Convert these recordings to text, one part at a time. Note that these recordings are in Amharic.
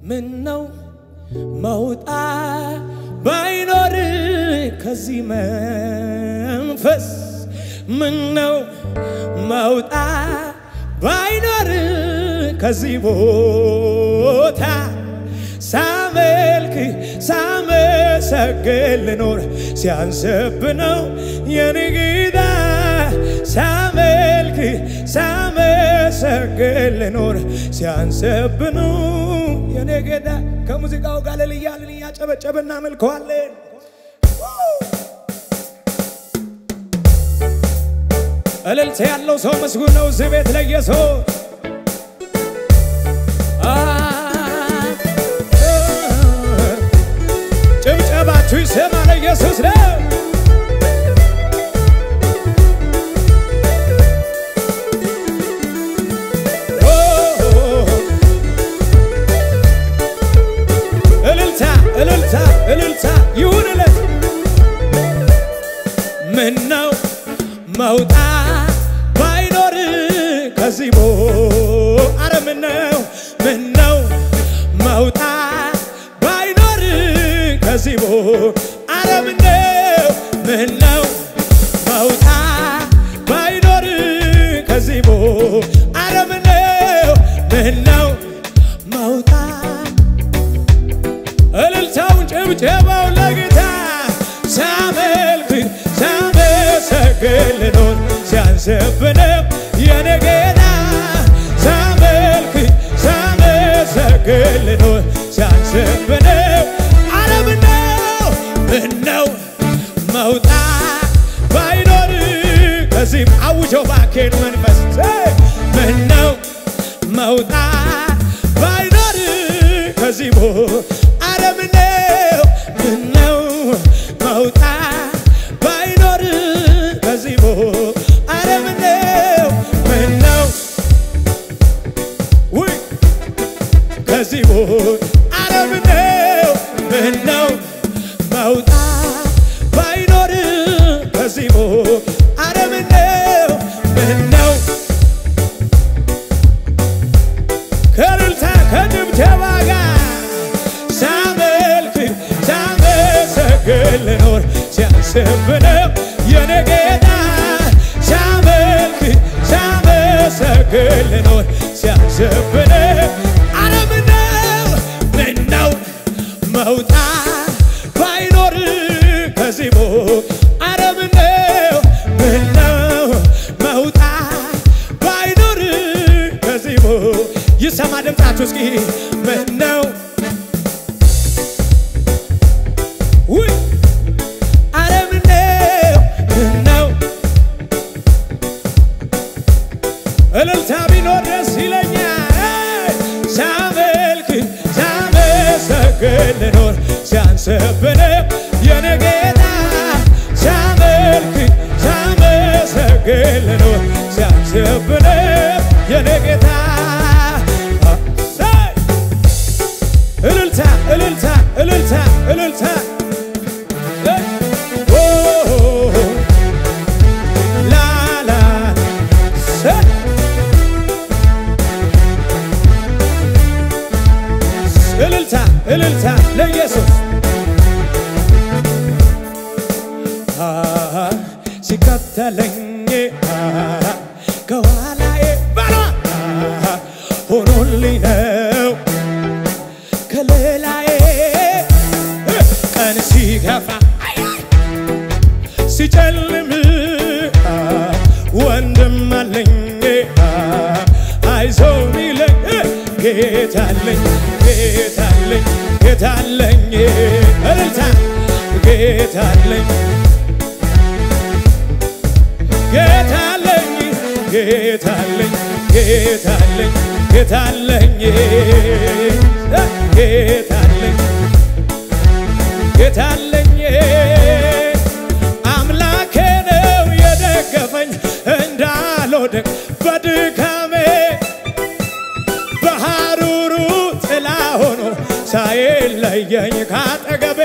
ምን ነው መውጣት ባይኖር ከዚህ መንፈስ ምን ነው መውጣት ባይኖር ከዚህ ቦታ ሳመልክ ሳመሰግን ልኖር ሲያንስብ ነው የኔ ጌታ። ሳመልክ ሳመሰግን ልኖር ሲያንስብ ነው የኔ ጌታ ከሙዚቃው ጋር እልል እያልን እያጨበጨብን እናመልከዋለን። እልልታ ያለው ሰው ምስጉን ነው እዚህ ቤት ለኢየሱስ ጭብጨባችሁ ይሰማ ለኢየሱስ ነው። መውጣት ሳመሰግን ልኖር ሲያንስብንም አረ ምነው ከእልልታ ከጭብጨባ ጋር ሳመልክ ሳመሰግን ልኖር። ሲያንስብነው የኔ ጌታ ሳመልክ ሳመሰግን ልኖር። ሲያንስብነው አረ ድምፃችሁ እስኪ ምነው እልልታ ቢኖር ደስ ይለኛል ልኖር ሲያንስብን የኔ ጌታ ሳመልክ ሳመሰግን እልልታ እልልታ እይ! ኦ! ላ ላ እሰይ! እልልታ እልልታ ለኢየሱስ ሲጨልም ወንድም አለኝ አይዞህ ሚለኝ ጌታለኝ ጌታለኝ ጌታለኝ ጌታለኝ ጌታለኝ ጌታለኝ ጌታለኝ ጌታለኝ ጌታለኝ ጌታለኝ ካጠገቤ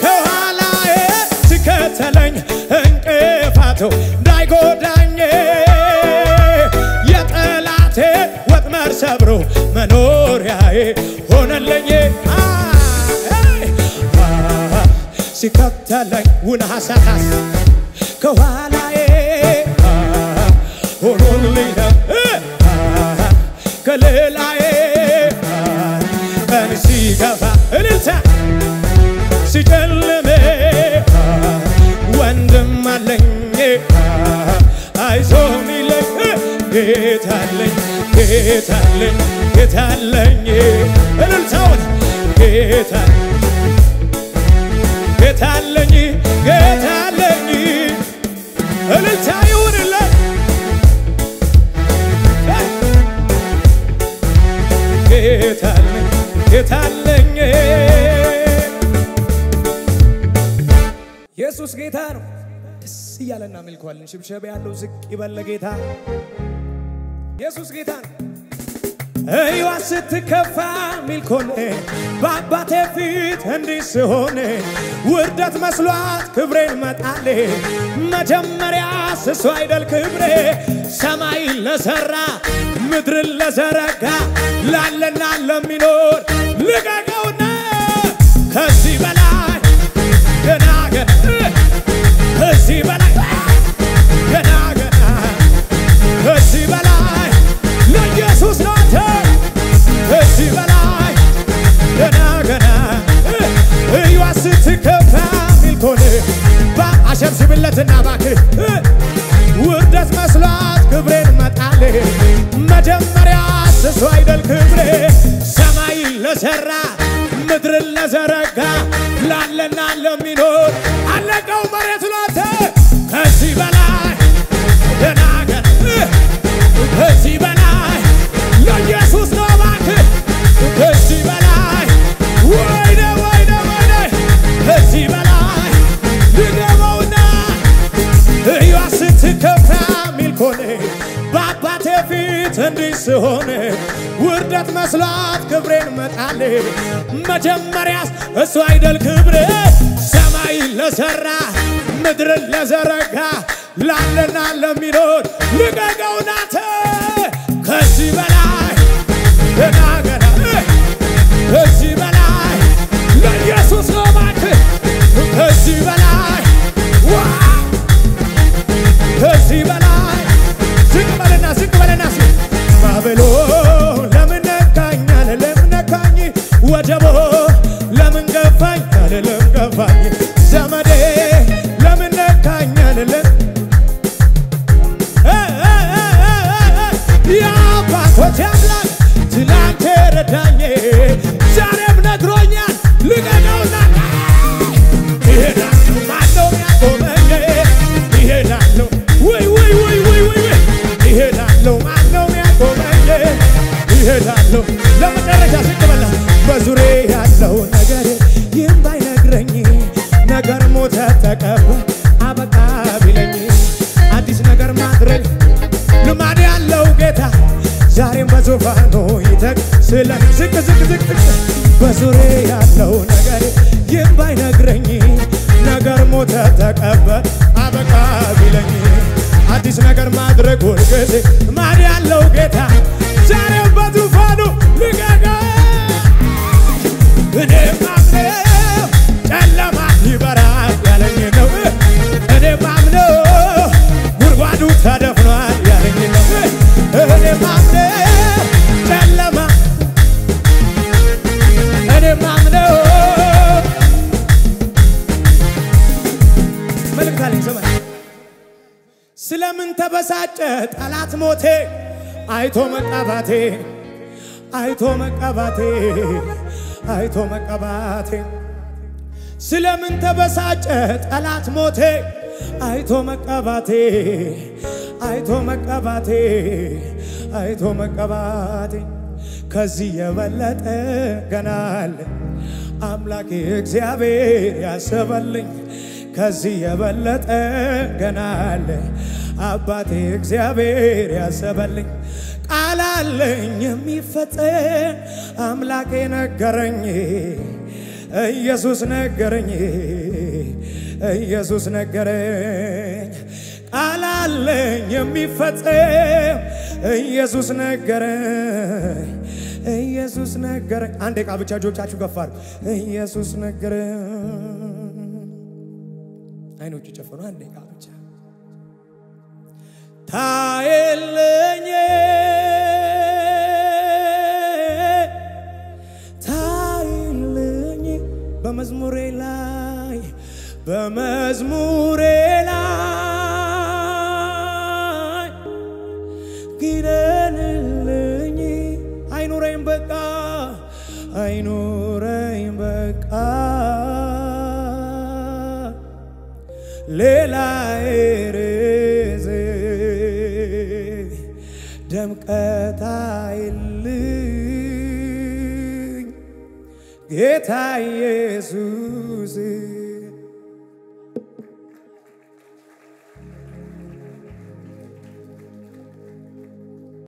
ከኋላዬ ሲከተለኝ እንቅፋቱ እንዳይጎዳኝ። የጠላቴ ወጥመድ ሰብሮ አ አ ሲከተለኝ ውናሳታስ ከኋላዬ ጌታለኝ ጌታለኝ ጌታለኝ እልልታውን ጌታ ጌታለኝ ጌታለኝ እልልታ ይሁንለት ጌታለኝ ጌታለኝ ኢየሱስ ጌታ ነው። ደስ እያለን እናመልከዋለን። ሽብሸባ ያለው ዝቅ ይበል ጌታ ኢየሱስ ጌታ ነው። እዩዋ ስትከፋ ሚልኮን በአባቴ ፊት እንዲህ ስሆን ውርደት መስሏት ክብሬን መጣሌ መጀመሪያ ስሱ አይደል ክብሬ ሰማይን ለሰራ ምድርን ለዘረጋ ላለና ለሚኖር ልቀቀውና ከዚህ ከዚህ በላይ ገና ገና እዩዋ ስትከፋ ውርደት መስሏት ክብሬን መጣሌ መጀመሪያ ስሱ አይደል ክብሬ ሰማይን ለሰራ ምድርን ለዘረጋ ላለና ለሚኖር ፊት እንዲህ ስሆን ውርደት መስሏት ክብሬን መጣሌ መጀመሪያስ እሱ አይደል ክብሬ ሰማይን ለሰራ ምድርን ለዘረጋ ላለና ለሚኖር ልቀቀው ናተ ከዚህ በላይ ገና ገና በላይ ይሄዳለሁ ለመጨረሻ ዝቅ በዙሪያ ያለው ነገር ይህም ባይነግረኝ ነገር ሞተ ተቀበ አበቃ ቢለኝ አዲስ ነገር ማድረግ ልማድ ያለው ጌታ ዛሬም በዙፋኑ ይተግ ስለ ዝቅ ዝቅ ዝቅ በዙሪያ ያለው ነገር ይህም ባይነግረኝ ነገር ሞተ ተቀበ አበቃ ቢለኝ አዲስ ነገር ማድረግ ሁልጊዜ ልማድ ያለው ጌታ ዛሬም እኔ ማምነው ጨለማ ይበራል ያለኝ ነው። እኔ ማምነው ጉድጓዱ ተደፍኗል ያለኝ ነው። ስለምን ተበሳጨ? ጠላት ሞቴ አይቶ መቀባቴ አይቶ መቀባቴ አይቶ መቀባቴ። ስለምን ተበሳጨ ጠላት ሞቴ? አይቶ መቀባቴ አይቶ መቀባቴ አይቶ መቀባቴ። ከዚህ የበለጠ ገና አለ። እግዚአብሔር ያሰበልኝ። ከዚህ የበለጠ ገና አባቴ እግዚአብሔር ያሰበልኝ ቃል አለኝ የሚፈጸም አምላኬ ነገረኝ ኢየሱስ ነገረኝ ኢየሱስ ነገረኝ አለኝ የሚፈጸም ኢየሱስ ነገረኝ ኢየሱስ ነገረኝ። አንድ ቃ ብቻ እጆቻችሁ አድርጉ። ኢየሱስ ነገረኝ። አይኖቹ ጨፈኑ። አንድ ቃ ብቻ ታየለኝ በመዝሙሬ ላይ በመዝሙሬ ላይ ግደልልኝ። አይኑረኝ በቃ አይኑረኝ በቃ። ሌላ ርዝ ደምቀት አይልኝ ጌታ ኢየሱስ